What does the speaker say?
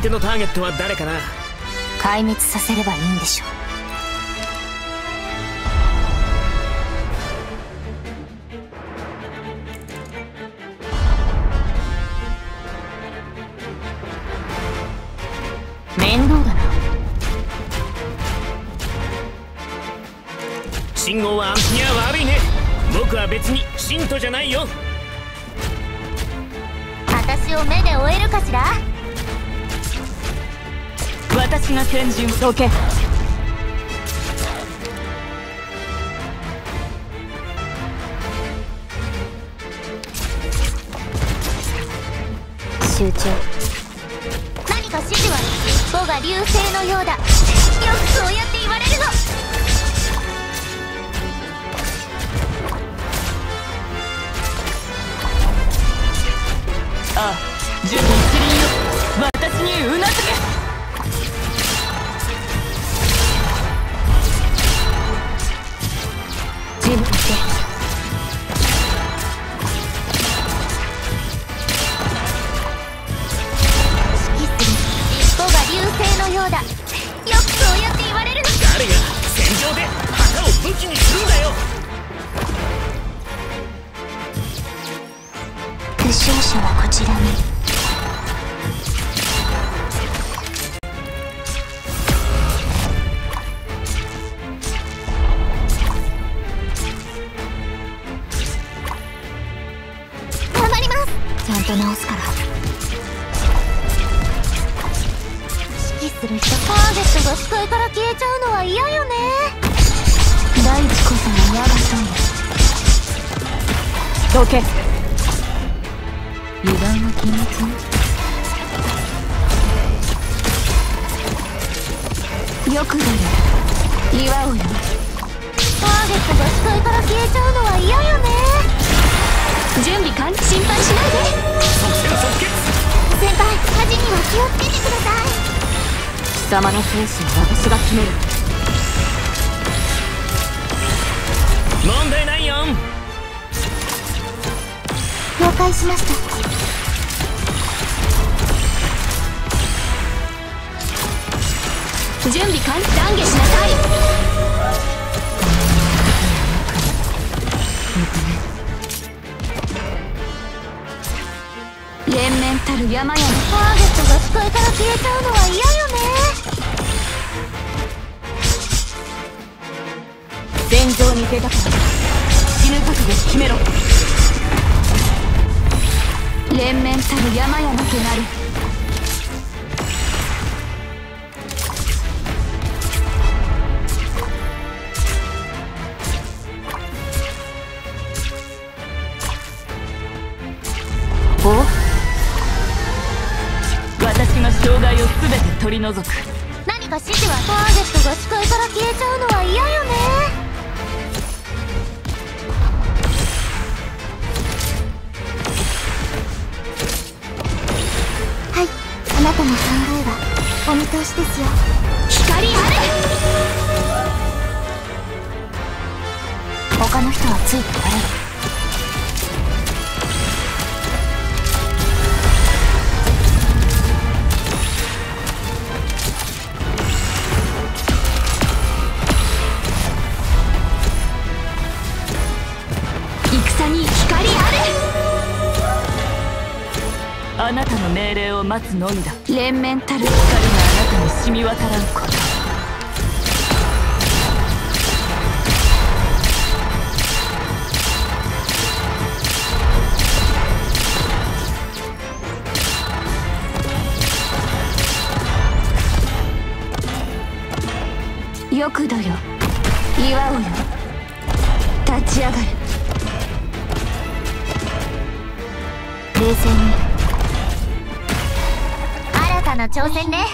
相手のターゲットは誰かな？壊滅させればいいんでしょ面倒だな。信号はアンプには悪いね。僕は別に信徒じゃないよ。私を目で追えるかしら？私が天神どけ。集中。何か指示は尻尾が流星のようだ。よくそうやって言われるの者はこちらに。頑張りますちゃんと直すから指揮する人ターゲットが視界から消えちゃうのは嫌よね大地こそが嫌だとどけ油断は禁物よくだよ祝おうよターゲットが視界から消えちゃうのは嫌よね準備完心配しないで先輩火事には気をつけてください貴様の生死は私が決める問題ないよ解しました。準備完断下しなさい。連綿たる山々ターゲットが視界から消えちゃうのは嫌よね。戦場に出たから死ぬ覚悟決めろ。連綿たる山々となる。お？私が障害を全て取り除く。何か指示はターゲットが視界から消えちゃうのは嫌よね。見通しですよ。光あれ！他の人はついてこれるああなたの命令を待つのみだ。れ連綿たる。光があなたに染み渡らんこと。よくだよ。祝おうよ。立ち上がる冷静にな挑戦ね